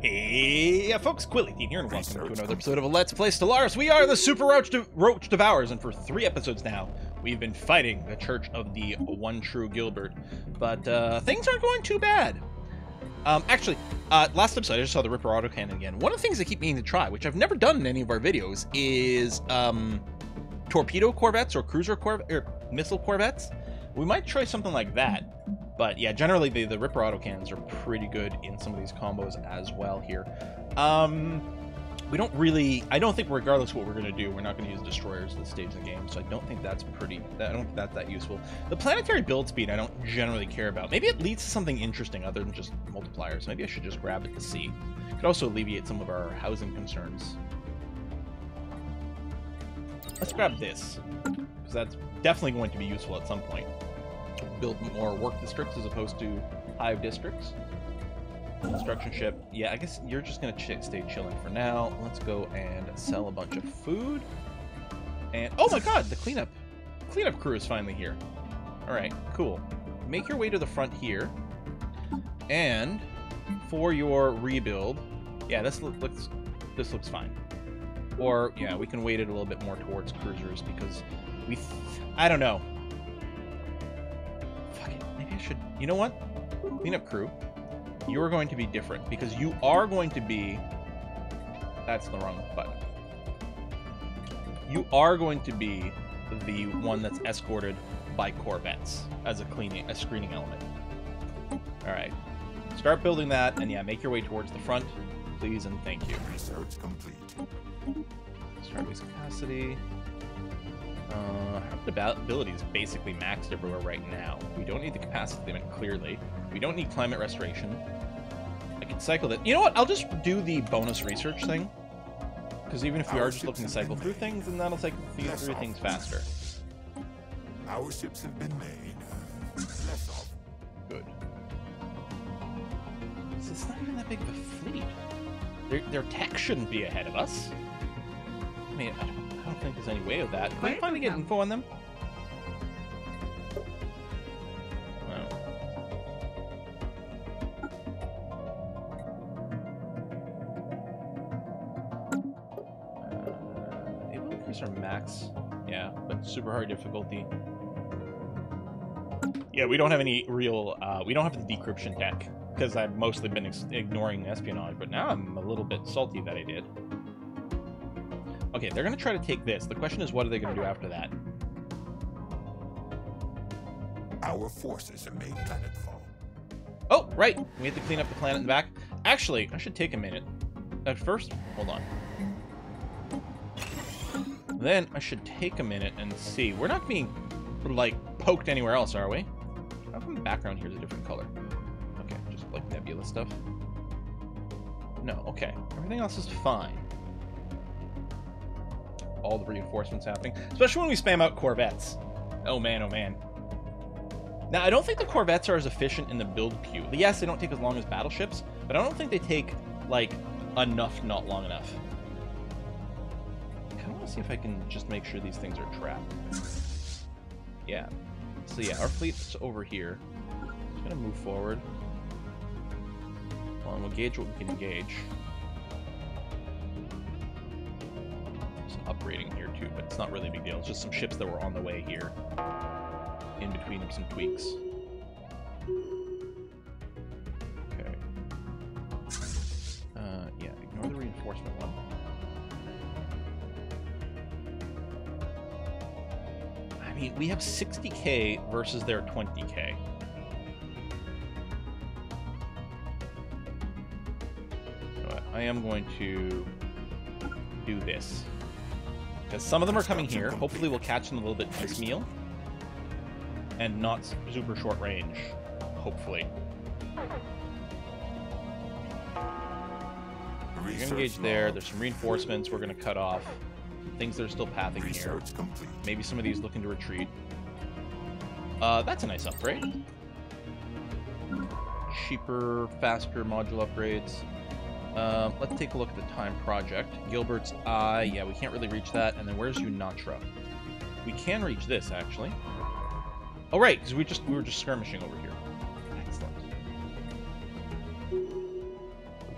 Hey, yeah, folks, Quilly here, and welcome to another episode of Let's Play Stellaris. We are the Super Roach, De Roach Devourers, and for three episodes now, we've been fighting the Church of the One True Gilbert. But uh, things aren't going too bad. Um, actually, uh, last episode I just saw the Ripper autocannon again. One of the things I keep meaning to try, which I've never done in any of our videos, is um, torpedo corvettes or cruiser corvettes or missile corvettes. We might try something like that. But yeah, generally the, the Ripper autocannons are pretty good in some of these combos as well here. Um, we don't really, I don't think regardless of what we're going to do, we're not going to use destroyers at this stage of the game, so I don't think that's pretty, I don't think that's that useful. The planetary build speed I don't generally care about. Maybe it leads to something interesting other than just multipliers. Maybe I should just grab it to see. Could also alleviate some of our housing concerns. Let's grab this, because that's definitely going to be useful at some point build more work districts as opposed to hive districts. Construction ship. Yeah, I guess you're just going to ch stay chilling for now. Let's go and sell a bunch of food. And, oh my god, the cleanup. Cleanup crew is finally here. Alright, cool. Make your way to the front here. And for your rebuild, yeah, this looks this looks fine. Or, yeah, we can weight it a little bit more towards cruisers because we... I don't know. You know what? Cleanup crew, you are going to be different because you are going to be... That's the wrong button. You are going to be the one that's escorted by corvettes as a cleaning, a screening element. All right, start building that, and yeah, make your way towards the front, please and thank you. Research complete. Starbase capacity. Uh, ability is basically maxed everywhere right now. We don't need the capacity limit, clearly. We don't need climate restoration. I can cycle that. You know what? I'll just do the bonus research thing. Because even if we Our are just looking to cycle through things, then that'll cycle through things faster. Our ships have been made. Less off. Good. So it's not even that big of a fleet. Their, their tech shouldn't be ahead of us. I mean, I don't I don't think there's any way of that. Can we finally get info on them? Uh, increase our max. Yeah, but super hard difficulty. Yeah, we don't have any real, uh, we don't have the decryption tech because I've mostly been ignoring espionage, but now I'm a little bit salty that I did. Okay, they're going to try to take this. The question is, what are they going to do after that? Our forces have made planetfall. Oh, right. We have to clean up the planet in the back. Actually, I should take a minute. At first, hold on. Then I should take a minute and see. We're not being, like, poked anywhere else, are we? How come the background here is a different color? Okay, just like nebula stuff. No, okay. Everything else is fine all the reinforcements happening, especially when we spam out Corvettes. Oh man, oh man. Now, I don't think the Corvettes are as efficient in the build queue. Yes, they don't take as long as battleships, but I don't think they take, like, enough not long enough. I kind of want to see if I can just make sure these things are trapped. Yeah. So yeah, our fleet's over here. Just gonna move forward. Well, we'll gauge what we can engage. Upgrading here too, but it's not really a big deal. It's just some ships that were on the way here. In between some tweaks. Okay. Uh, yeah, ignore the reinforcement one. I mean, we have 60k versus their 20k. I am going to do this. Because some of them are coming here. Hopefully we'll catch them a little bit piecemeal. And not super short range. Hopefully. You're gonna engage there. There's some reinforcements we're gonna cut off. Things that are still pathing here. Maybe some of these looking to retreat. Uh, that's a nice upgrade. Cheaper, faster module upgrades. Um, let's take a look at the time project. Gilbert's Eye. Yeah, we can't really reach that. And then where's Unatra? We can reach this, actually. Oh, right, because we just we were just skirmishing over here. Excellent.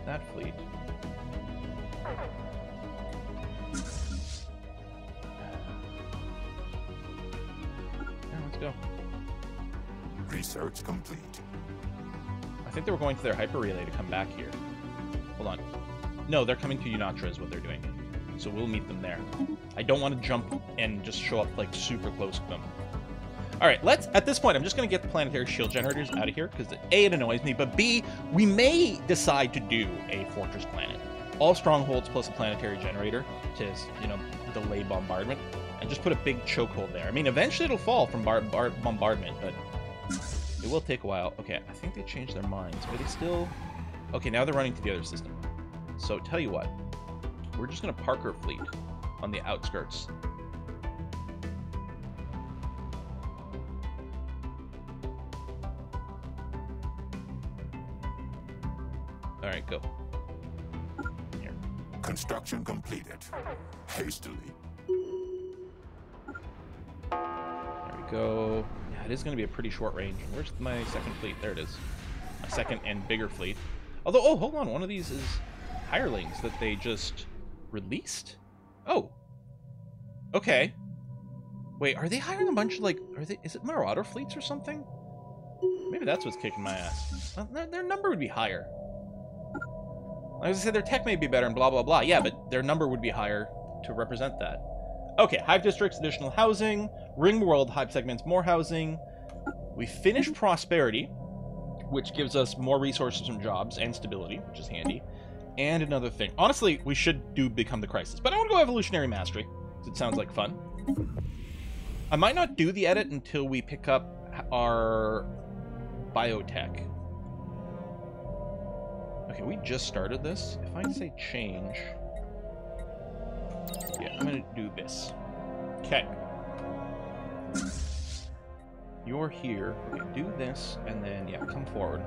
that fleet. Yeah, let's go. Research complete. I think they were going to their hyper relay to come back here. Hold on. No, they're coming to Unatra is what they're doing. So we'll meet them there. I don't want to jump and just show up like super close to them. All right, let's, at this point, I'm just going to get the planetary shield generators out of here because A, it annoys me, but B, we may decide to do a fortress planet. All strongholds plus a planetary generator to, you know, delay bombardment and just put a big chokehold there. I mean, eventually it'll fall from bar bar bombardment, but it will take a while. Okay, I think they changed their minds. Are they still... Okay, now they're running to the other system. So, tell you what. We're just going to park our fleet on the outskirts. Alright, go. Here. Construction completed. Hastily. There we go. Yeah, it is going to be a pretty short range. Where's my second fleet? There it is. My second and bigger fleet. Although, oh, hold on. One of these is hirelings that they just released? Oh. Okay. Wait, are they hiring a bunch of, like, are they, is it Marauder fleets or something? Maybe that's what's kicking my ass. Their, their number would be higher. Like I said, their tech may be better and blah, blah, blah. Yeah, but their number would be higher to represent that. Okay, Hive Districts, additional housing. Ring World, Hive Segments, more housing. We finished mm-hmm. Prosperity, which gives us more resources and jobs and stability, which is handy. And another thing. Honestly, we should do Become the Crisis, but I want to go Evolutionary Mastery, because it sounds like fun. I might not do the edit until we pick up our biotech. Okay, we just started this. If I say change... Yeah, I'm gonna do this. Okay. You're here. Okay, do this, and then, yeah, come forward.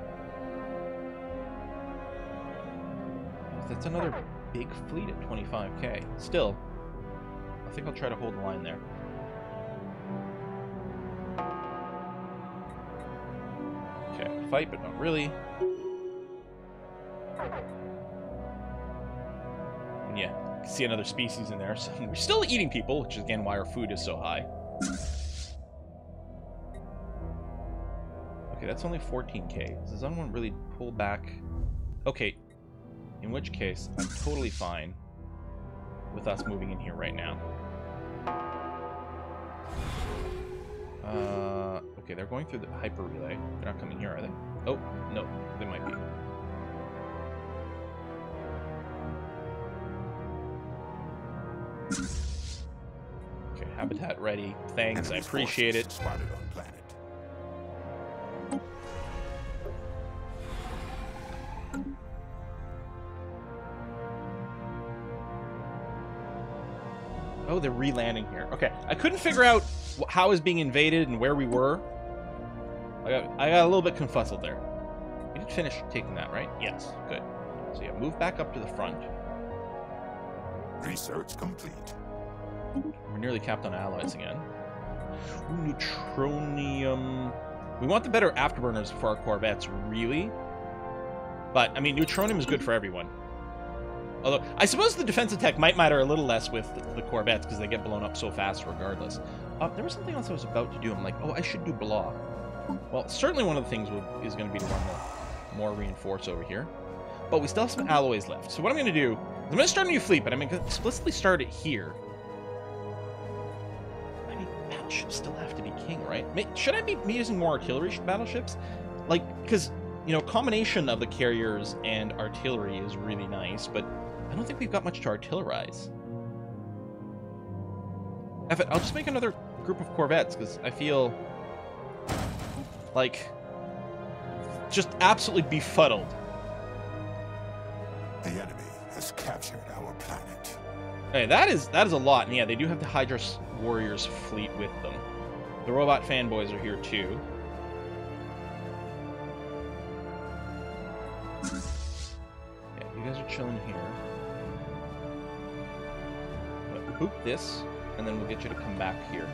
That's another big fleet at 25k. Still, I think I'll try to hold the line there. Okay, fight, but not really. And yeah, see another species in there. So we're still eating people, which is again why our food is so high. Okay, that's only 14k. Does someone really pull back? Okay, in which case, I'm totally fine with us moving in here right now. Uh, okay, they're going through the hyper relay. They're not coming here, are they? Oh, no, they might be. Okay, habitat ready. Thanks, I appreciate it. Oh, they're re-landing here. Okay, I couldn't figure out wh- was being invaded and where we were. I got, I got a little bit confuzzled there. We did finish taking that, right? Yes, good. So yeah, move back up to the front. Research complete. We're nearly capped on allies again. Ooh, neutronium. We want the better afterburners for our corvettes, really. But, I mean, neutronium is good for everyone. Although, I suppose the defensive tech might matter a little less with the, corvettes because they get blown up so fast regardless. Uh, there was something else I was about to do. I'm like, oh, I should do Blah. Well, certainly one of the things will, is going to be to run the more reinforce over here. But we still have some alloys left. So what I'm going to do is I'm going to start a new fleet, but I'm going to explicitly start it here. I mean, battleships still have to be king, right? May- Should I be be using more artillery battleships? Like, because, you know, combination of the carriers and artillery is really nice, but I don't think we've got much to artillerize. F it, I'll just make another group of corvettes, because I feel like just absolutely befuddled. The enemy has captured our planet. Hey, that is that is a lot, and yeah, they do have the Hydra Warriors fleet with them. The robot fanboys are here too. Yeah, you guys are chilling here. Boot this, and then we'll get you to come back here.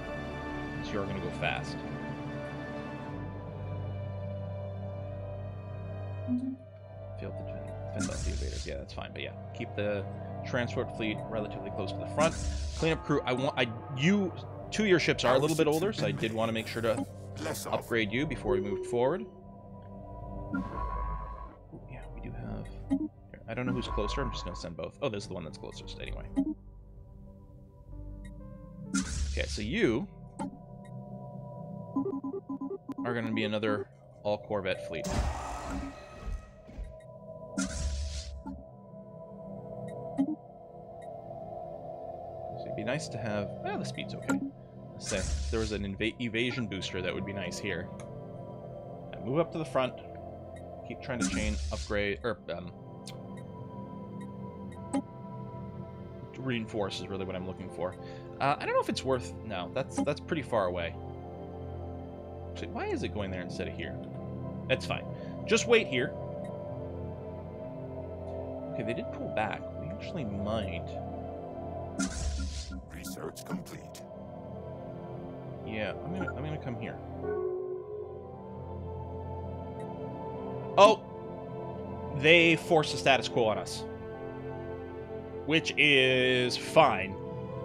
So you're gonna go fast. To defend, defend off the invader. Yeah, that's fine. But yeah, keep the transport fleet relatively close to the front. Cleanup crew. I want. I you. Two of your ships are a little bit older, so I did want to make sure to upgrade you before we moved forward. Yeah, we do have. here, I don't know who's closer. I'm just gonna send both. Oh, this is the one that's closest anyway. Okay, so you are gonna be another all Corvette fleet. So it'd be nice to have. Well, the speed's okay. Let's say there was an evasion booster that would be nice here. Uh, move up to the front. Keep trying to chain upgrade or um, reinforce is really what I'm looking for. Uh, I don't know if it's worth. No, that's that's pretty far away. Actually, why is it going there instead of here? That's fine. Just wait here. Okay, they did pull back. We actually might. Research complete. Yeah, I'm gonna I'm gonna come here. Oh, they forced the status quo on us, which is fine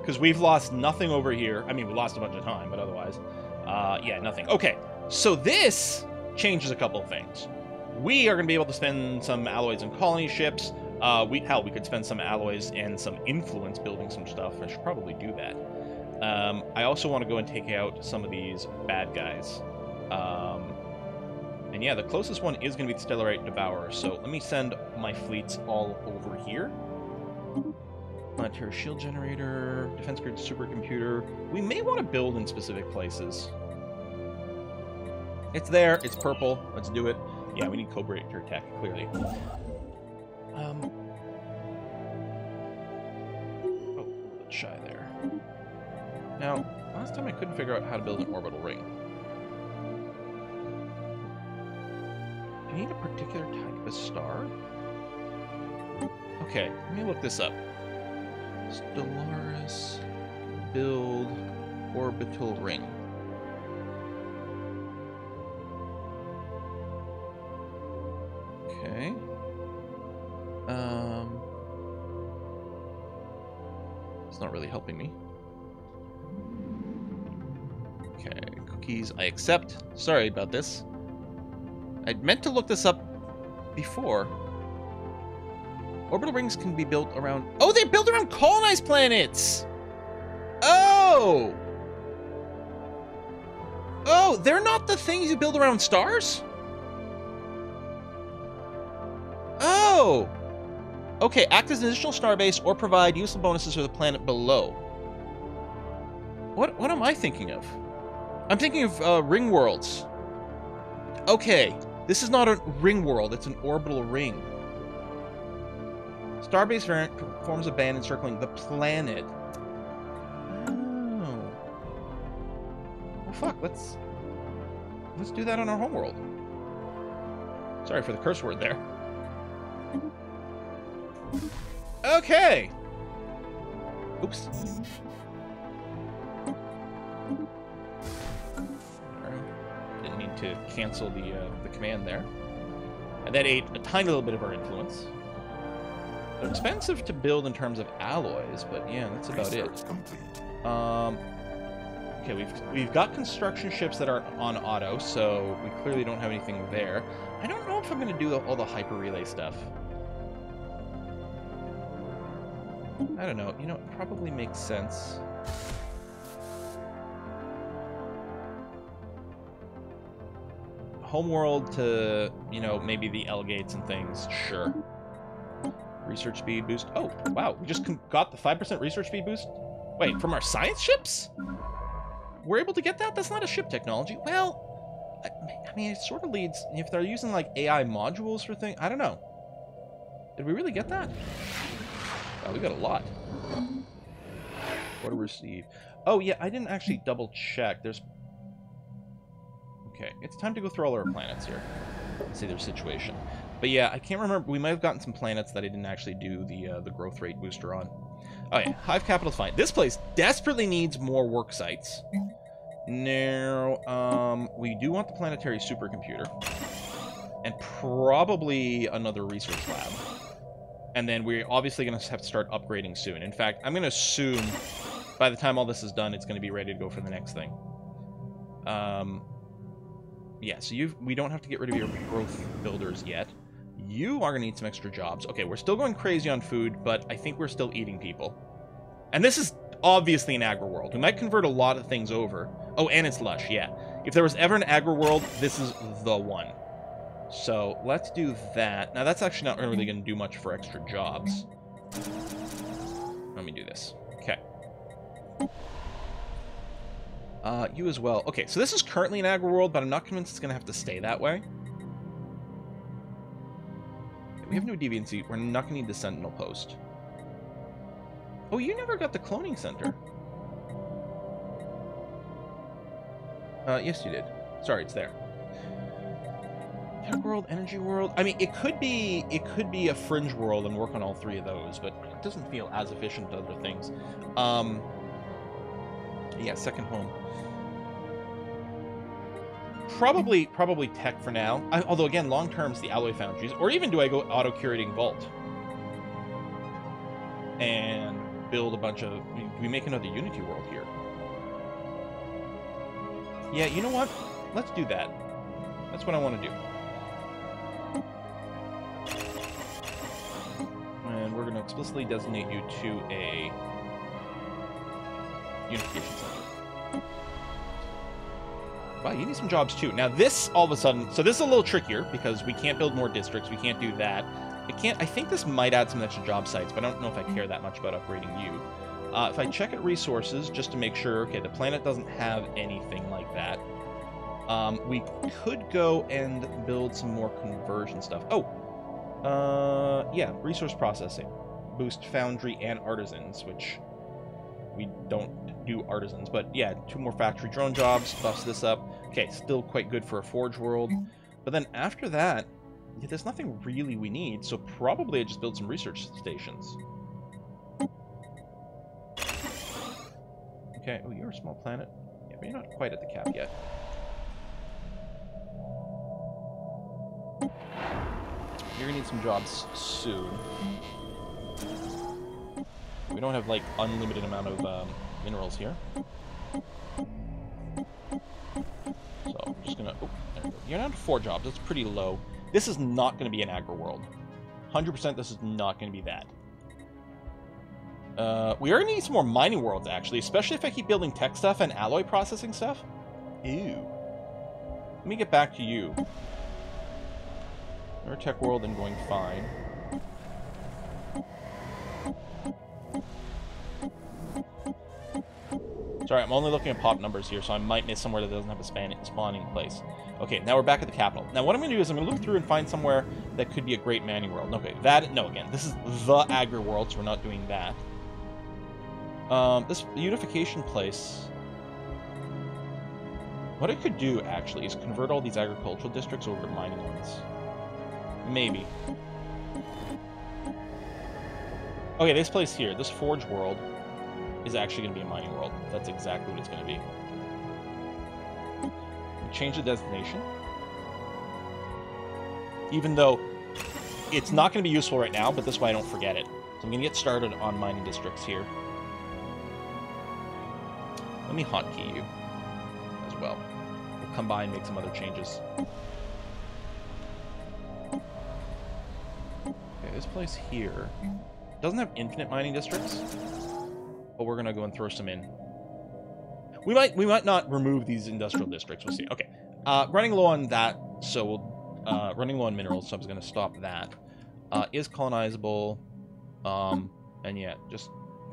because we've lost nothing over here. I mean, we lost a bunch of time, but otherwise, uh, yeah, nothing. Okay, so this changes a couple of things. We are going to be able to spend some alloys and colony ships. Uh, we hell, we could spend some alloys and some influence building some stuff. I should probably do that. Um, I also want to go and take out some of these bad guys. Um, and yeah, the closest one is going to be the Stellarite Devourer. So let me send my fleets all over here. Planetary shield generator, defense grid supercomputer. We may want to build in specific places. It's there. It's purple. Let's do it. Yeah, we need Cobrator tech, clearly. Um. Oh, shy there. Now, last time I couldn't figure out how to build an orbital ring. Do you need a particular type of star? Okay, let me look this up. Stellaris build orbital ring. Okay. Um. It's not really helping me. Okay, cookies I accept. Sorry about this. I meant to look this up before. Orbital rings can be built around. Oh, they're built around colonized planets! Oh! Oh, they're not the things you build around stars? Oh! Okay, act as an additional star base or provide useful bonuses for the planet below. What what am I thinking of? I'm thinking of uh, ring worlds. Okay, this is not a ring world, it's an orbital ring. Starbase variant forms a band encircling the planet. Oh. Well, fuck, let's... Let's do that on our homeworld. Sorry for the curse word there. Okay. Oops. Didn't mean to cancel the uh, the command there. And that ate a tiny little bit of our influence. They're expensive to build in terms of alloys, but yeah, that's about it. Complete. Um, okay, we've we've got construction ships that are on auto, so we clearly don't have anything there. I don't know if I'm going to do the, all the hyper relay stuff. I don't know. You know, it probably makes sense. Homeworld to, you know, maybe the L gates and things. Sure. Research speed boost. Oh, wow. We just got the 5% research speed boost? Wait, from our science ships? We're able to get that? That's not a ship technology. Well, I, mean, it sort of leads... If they're using, like, AI modules for things... I don't know. Did we really get that? Oh, we got a lot. What to receive? Oh, yeah, I didn't actually double check. There's... Okay, it's time to go through all our planets here. See their situation. But yeah, I can't remember. We might have gotten some planets that I didn't actually do the uh, the growth rate booster on. Oh yeah, Hive Capital's fine. This place desperately needs more work sites. Now, um, we do want the planetary supercomputer. And probably another research lab. And then we're obviously going to have to start upgrading soon. In fact, I'm going to assume by the time all this is done, it's going to be ready to go for the next thing. Um, yeah, so you we don't have to get rid of your growth builders yet. You are going to need some extra jobs. Okay, we're still going crazy on food, but I think we're still eating people. And this is obviously an agri world. We might convert a lot of things over. Oh, and it's lush, yeah. If there was ever an agri world, this is the one. So let's do that. Now that's actually not really going to do much for extra jobs. Let me do this. Okay. Uh, you as well. Okay, so this is currently an agri world, but I'm not convinced it's going to have to stay that way. We have no deviancy. We're not going to need the sentinel post. Oh, you never got the cloning center. Uh, yes, you did. Sorry, it's there. Tech world, energy world. I mean, it could be it could be a fringe world and work on all three of those, but it doesn't feel as efficient as other things. Um, yeah, second home. Probably, probably tech for now. I, although again, long term is the alloy foundries, or even do I go auto curating vault and build a bunch of? Do we make another Unity world here? Yeah, you know what? Let's do that. That's what I want to do. And we're going to explicitly designate you to a unification center. Wow, you need some jobs too. Now this, all of a sudden, so this is a little trickier because we can't build more districts. We can't do that. I can't, I think this might add some extra job sites, but I don't know if I care that much about upgrading you. Uh, if I check at resources, just to make sure, okay, the planet doesn't have anything like that. Um, we could go and build some more conversion stuff. Oh, uh, yeah, resource processing. Boost foundry and artisans, which we don't do artisans, but yeah, two more factory drone jobs, buffs this up. Okay, still quite good for a forge world. But then after that, yeah, there's nothing really we need, so probably I just build some research stations. Okay, oh, you're a small planet. Yeah, but you're not quite at the cap yet. You're gonna need some jobs soon. We don't have, like, unlimited amount of um, minerals here. Just gonna... Oh, You're down to four jobs. That's pretty low. This is not gonna be an agri world. 100% this is not gonna be that. Uh, we are gonna need some more mining worlds, actually, especially if I keep building tech stuff and alloy processing stuff. Ew. Let me get back to you. Our tech world and going fine. Sorry, I'm only looking at pop numbers here, so I might miss somewhere that doesn't have a spawning place. Okay, now we're back at the capital. Now what I'm going to do is I'm going to look through and find somewhere that could be a great mining world. Okay, that, no, again, this is the agri world, so we're not doing that. Um, this unification place... What I could do, actually, is convert all these agricultural districts over to mining ones. Maybe. Okay, this place here, this Forge world, is actually going to be a mining world. That's exactly what it's going to be. Change the destination. Even though it's not going to be useful right now, but this way I don't forget it. So I'm going to get started on mining districts here. Let me hotkey you as well. We'll come by and make some other changes. Okay, this place here doesn't have infinite mining districts, but we're gonna go and throw some in. We might we might not remove these industrial districts. We'll see. Okay, uh, running low on that, so we'll uh, running low on minerals, so I'm gonna stop that. Uh, is colonizable, um, and yeah, just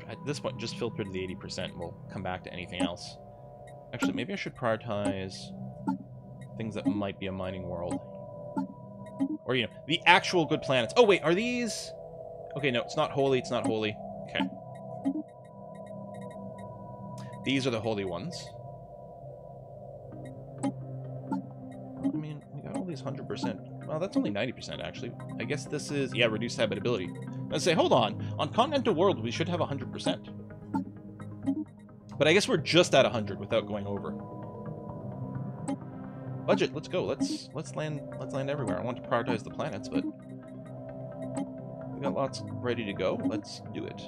at this point, just filter to the 80%. We'll come back to anything else. Actually, maybe I should prioritize things that might be a mining world. Or, you know, the actual good planets. Oh, wait, are these... Okay, no, it's not holy, it's not holy. Okay. These are the holy ones. I mean, we got all these 100%. Well, that's only 90%, actually. I guess this is... Yeah, reduced habitability. Let's say, hold on. On Continental World, we should have 100%. But I guess we're just at 100 without going over. Budget, let's go. Let's let's land let's land everywhere. I want to prioritize the planets, but We got lots ready to go. Let's do it.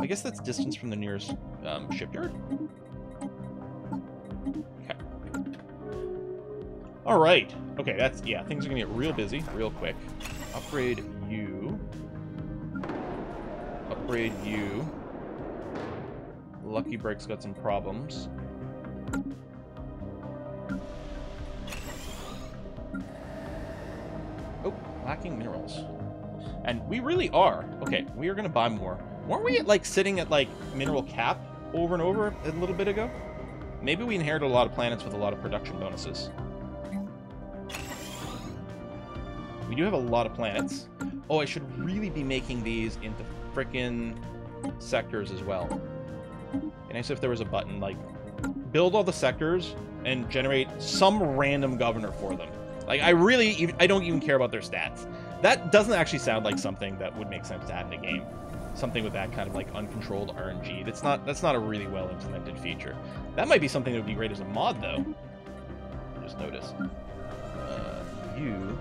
I guess that's distance from the nearest um, shipyard. Okay. All right. Okay, that's yeah. Things are gonna get real busy, real quick. Upgrade you. Upgrade you. Lucky Break's got some problems. Oh, lacking minerals. And we really are. Okay, we are gonna buy more. Weren't we like sitting at like mineral cap over and over a little bit ago? Maybe we inherited a lot of planets with a lot of production bonuses. We do have a lot of planets. Oh, I should really be making these into frickin' sectors as well. And nice if there was a button like build all the sectors and generate some random governor for them. Like I really, I don't even care about their stats. That doesn't actually sound like something that would make sense to add in a game. Something with that kind of like uncontrolled RNG. That's not that's not a really well implemented feature. That might be something that would be great as a mod though. Just notice. Uh, you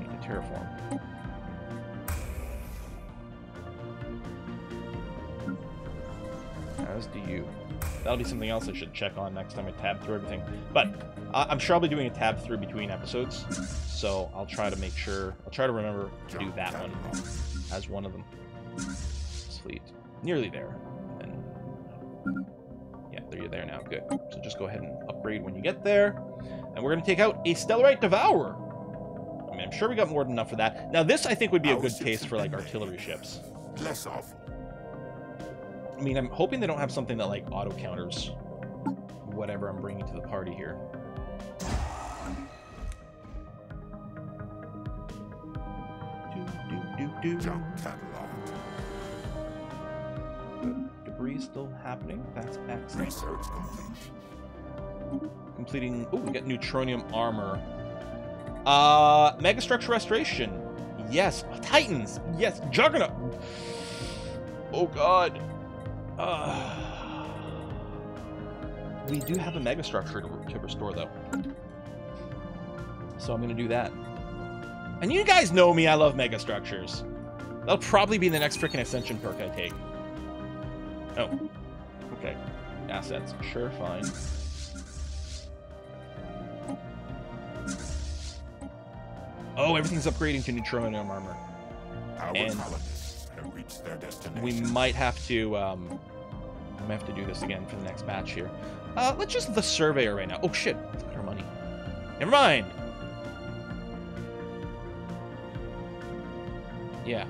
need to terraform. As do you. That'll be something else I should check on next time I tab through everything. But uh, I'm sure I'll be doing a tab through between episodes, so I'll try to make sure, I'll try to remember to do that one as one of them. Sweet. Nearly there. And yeah, there you're there now. Good. So just go ahead and upgrade when you get there. And we're going to take out a Stellarite Devourer. I mean, I'm sure we got more than enough for that. Now, this I think would be a good case for like artillery ships. Less awful. I mean, I'm hoping they don't have something that like auto counters whatever I'm bringing to the party here. Do, do, do, do. Junk catalog. Debris still happening. That's excellent. Research complete. Completing. Oh, we got neutronium armor. Uh, megastructure restoration. Yes. Titans. Yes. Juggernaut. Oh God. Uh, we do have a megastructure to, to restore though, so I'm gonna do that. And you guys know me. I love megastructures. That'll probably be the next freaking ascension perk I take. Oh. Okay. Assets. Sure, fine. Oh, everything's upgrading to neutronium armor. Our And- colonists have reached their destination. We might have to, um... We might have to do this again for the next match here. Uh, let's just the surveyor right now. Oh, shit. Let's look at our money. Never mind. Yeah.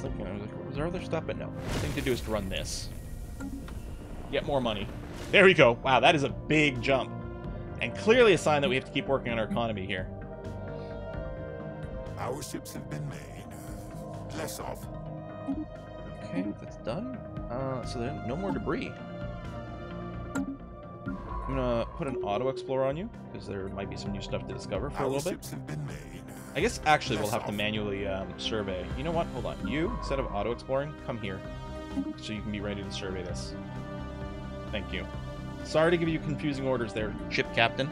Thinking, I was like, was there other stuff? But no. The thing to do is to run this. Get more money. There we go. Wow, that is a big jump. And clearly a sign that we have to keep working on our economy here. Our ships have been made. Less awful. Okay, that's done. Uh, so then no more debris. I'm gonna put an auto explorer on you because there might be some new stuff to discover for a little bit. ships have been made. I guess actually we'll have to manually um, survey. You know what? Hold on. You instead of auto exploring, come here so you can be ready to survey this. Thank you. Sorry to give you confusing orders there, ship captain,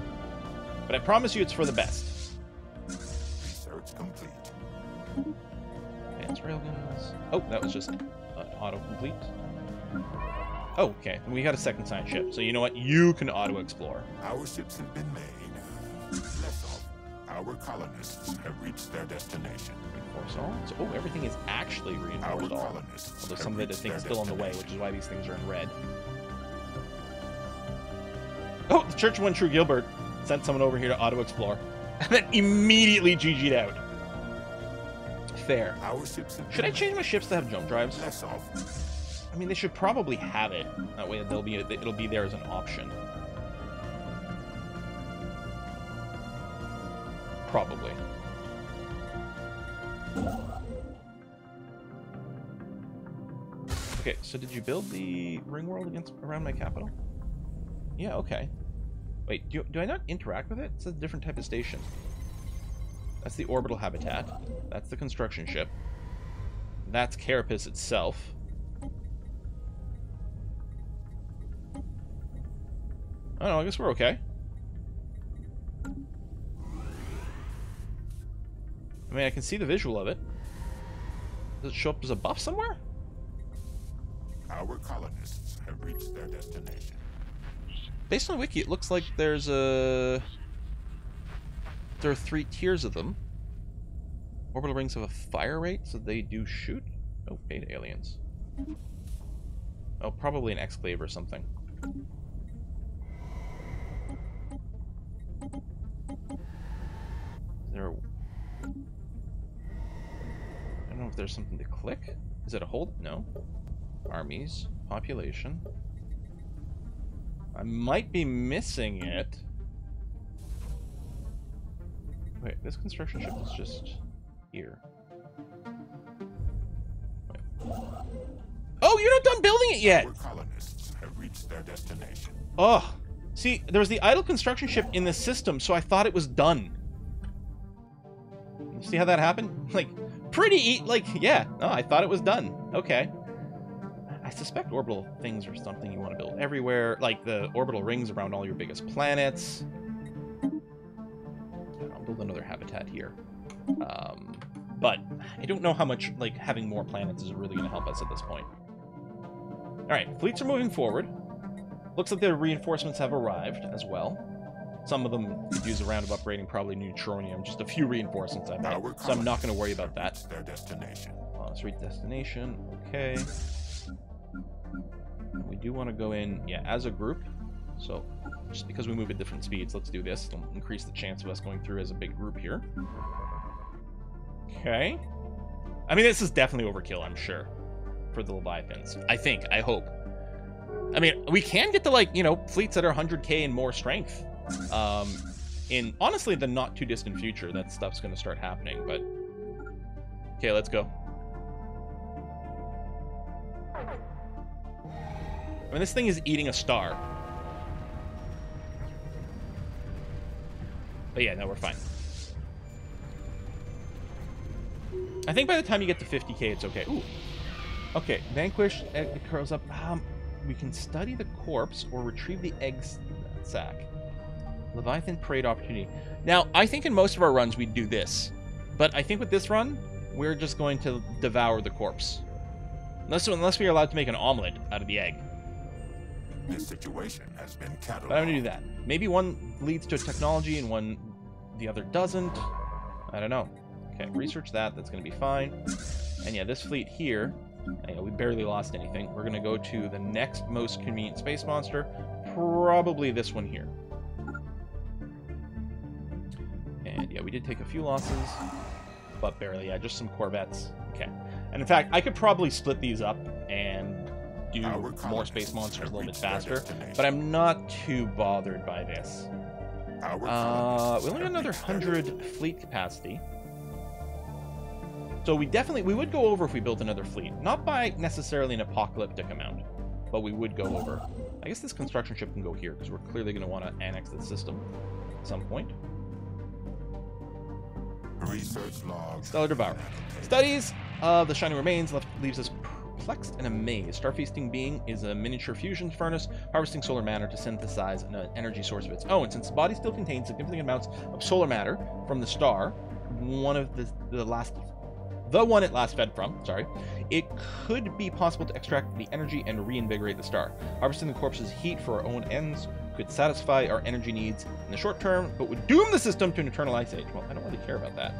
but I promise you it's for the best. Research complete. Advanced railguns. Oh, that was just uh, auto-complete. Oh, okay. We got a second science ship. So you know what? You can auto-explore. Our ships have been made. Our colonists have reached their destination. Reinforce all. So, oh, everything is actually Our reinforced all. colonists Although some of it I think is still on the way, which is why these things are in red. Oh, the Church of One True Gilbert sent someone over here to auto-explore. And then immediately GG'd out. Fair. Our ships Should I change my ships to have jump drives? made. Less awful. I mean, they should probably have it. That way, they'll be it'll be there as an option. Probably. Okay, so did you build the ring world against around my capital? Yeah. Okay. Wait, do, do I not interact with it? It's a different type of station. That's the orbital habitat. That's the construction ship. That's Carapace itself. Oh, no, I guess we're okay. I mean, I can see the visual of it. Does it show up as a buff somewhere? Our colonists have reached their destination. Based on the wiki, it looks like there's a... There are three tiers of them. Orbital rings have a fire rate, so they do shoot. Oh, beta aliens. Oh, probably an exclave or something. Is there... know if there's something to click. Is it a hold? No. Armies. Population. I might be missing it. Wait, this construction ship is just here. Wait. Oh, you're not done building it yet! Our colonists have reached their destination. Oh, see, there was the idle construction ship in the system, so I thought it was done. You see how that happened? Like, pretty, e like, yeah, no, I thought it was done. Okay. I suspect orbital things are something you want to build everywhere, like the orbital rings around all your biggest planets. I'll build another habitat here. Um, but I don't know how much, like, having more planets is really going to help us at this point. Alright, fleets are moving forward. Looks like the reinforcements have arrived as well. Some of them could use a round of upgrading, probably neutronium. Just a few reinforcements I've made, so I'm not going to worry about that. colonists have reached Their destination. Uh, let's read destination. Okay. We do want to go in, yeah, as a group. So, just because we move at different speeds, let's do this. It'll increase the chance of us going through as a big group here. Okay. I mean, this is definitely overkill, I'm sure, for the Leviathans. I think, I hope. I mean, we can get to, like, you know, fleets that are 100k and more strength. Um, in, honestly, the not too distant future, that stuff's going to start happening, but... Okay, let's go. I mean, this thing is eating a star. But yeah, no, we're fine. I think by the time you get to 50k, it's okay. Ooh. Okay, vanquish, egg curls up. Um, we can study the corpse or retrieve the egg s- sac. Leviathan parade opportunity. Now, I think in most of our runs we'd do this. But I think with this run, we're just going to devour the corpse. Unless, unless we are allowed to make an omelet out of the egg. This situation has been cataloged. But I'm gonna do that. Maybe one leads to technology and one the other doesn't. I don't know. Okay, research that. That's gonna be fine. And yeah, this fleet here. Yeah, we barely lost anything. We're gonna go to the next most convenient space monster. Probably this one here. And yeah, we did take a few losses, but barely. Yeah, just some Corvettes. Okay. And in fact, I could probably split these up and do more space monsters a little bit faster. But I'm not too bothered by this. Uh, we only got have another 100 fleet capacity. So we definitely, we would go over if we built another fleet. Not by necessarily an apocalyptic amount, but we would go over. I guess this construction ship can go here, because we're clearly going to want to annex the system at some point. Research logs. Stellar Devourer. Studies of the Shining Remains left leaves us perplexed and amazed. Starfeasting Being is a miniature fusion furnace harvesting solar matter to synthesize an energy source of its own. Since the body still contains significant amounts of solar matter from the star, one of the, the last the one it last fed from, sorry, it could be possible to extract the energy and reinvigorate the star. Harvesting the corpse's heat for our own ends could satisfy our energy needs in the short term, but would doom the system to an eternal ice age. Well, I don't really care about that.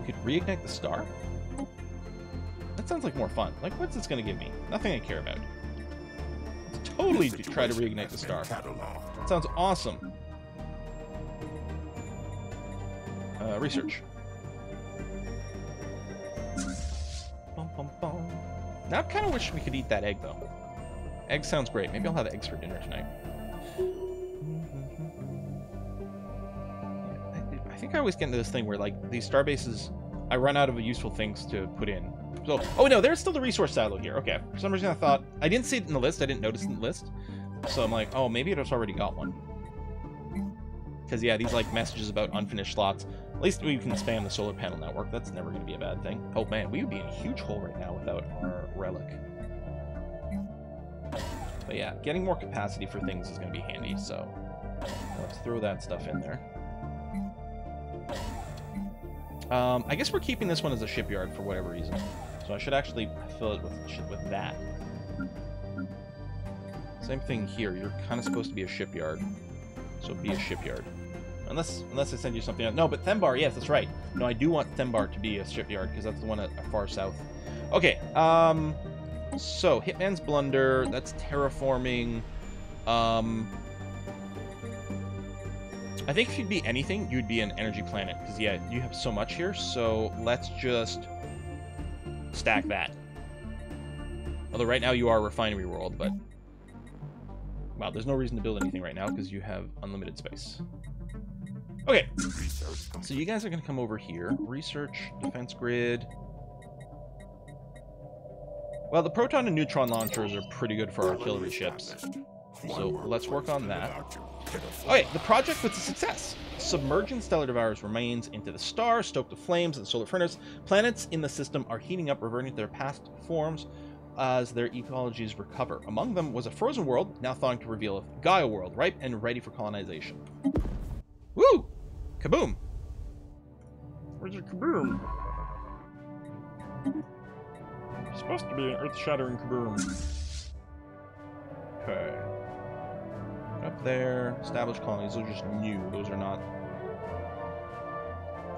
We could reignite the star? That sounds like more fun. Like, what's this going to give me? Nothing I care about. Let's totally do- try to reignite the star. cataloged. That sounds awesome. Uh, research. Bum, bum, bum. Now I kind of wish we could eat that egg, though. Egg sounds great. Maybe I'll have eggs for dinner tonight. I- think I always get into this thing where, like, these star bases, I run out of useful things to put in. So, oh no, there's still the resource silo here. Okay, for some reason I thought I didn't see it in the list. I didn't notice in the list. So I'm like, oh, maybe it's already got one. Because yeah, these like messages about unfinished slots. At least we can spam the solar panel network. That's never going to be a bad thing. Oh man, we would be in a huge hole right now without our relic. But yeah, getting more capacity for things is going to be handy. So let's throw that stuff in there. Um, I guess we're keeping this one as a shipyard for whatever reason. So I should actually fill it with with that. Same thing here. You're kind of supposed to be a shipyard. So be a shipyard. Unless unless I send you something else. No, but Thembar, yes, that's right. No, I do want Thembar to be a shipyard, because that's the one at, far south. Okay, um... So, Hitman's Blunder, that's terraforming. Um... I think if you'd be anything, you'd be an energy planet, because, yeah, you have so much here, so let's just stack that. Although right now you are Refinery World, but... Wow, there's no reason to build anything right now, because you have unlimited space. Okay, so you guys are going to come over here. Research, defense grid. Well, the proton and neutron launchers are pretty good for artillery ships. So let's work on that. Okay, the project was a success. Submerging stellar Devourer's remains into the star, stoked the flames and the solar furnace. Planets in the system are heating up, reverting to their past forms as their ecologies recover. Among them was a frozen world, now thawing to reveal a Gaia world, ripe and ready for colonization. Woo! Kaboom! Where's your kaboom? It's supposed to be an earth-shattering kaboom. Okay. Up there, established colonies. Those are just new. Those are not...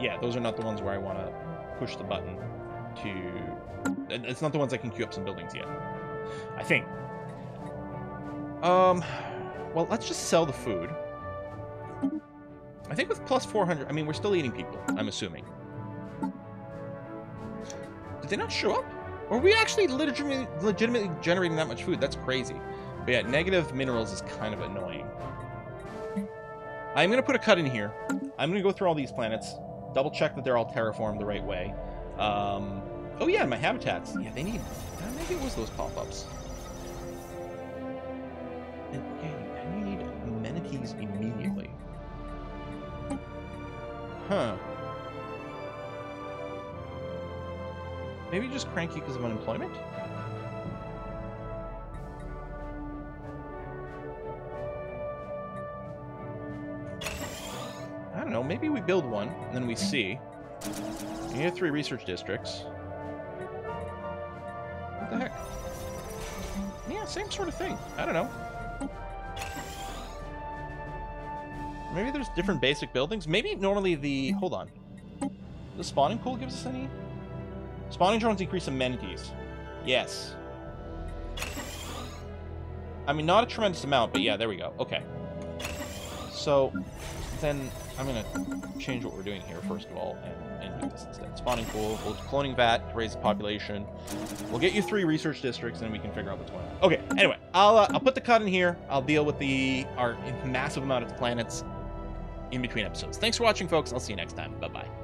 Yeah, those are not the ones where I want to push the button to... It's not the ones I can queue up some buildings yet. I think. Um, well, let's just sell the food. I think with plus 400, I mean, we're still eating people, I'm assuming. Did they not show up? Are we actually legitimately, legitimately generating that much food? That's crazy. But yeah, negative minerals is kind of annoying. I'm going to put a cut in here. I'm going to go through all these planets, double check that they're all terraformed the right way. Um, oh yeah, my habitats. Yeah, they need... Maybe it was those pop-ups. And yeah, you need amenities immediately. Huh. Maybe just cranky because of unemployment? I don't know, maybe we build one, and then we see. You have three research districts. What the heck? Yeah, same sort of thing. I don't know. Maybe there's different basic buildings. Maybe normally the... Hold on. The spawning pool gives us any? Spawning drones increase amenities. Yes. I mean, not a tremendous amount, but yeah, there we go. Okay. So, then I'm going to change what we're doing here, first of all, and, and do this instead. Spawning pool, we'll cloning vat to raise the population. We'll get you three research districts, and we can figure out what's going on. Okay, anyway, I'll, uh, I'll put the cut in here. I'll deal with the our massive amount of planets in between episodes. Thanks for watching, folks. I'll see you next time. Bye-bye.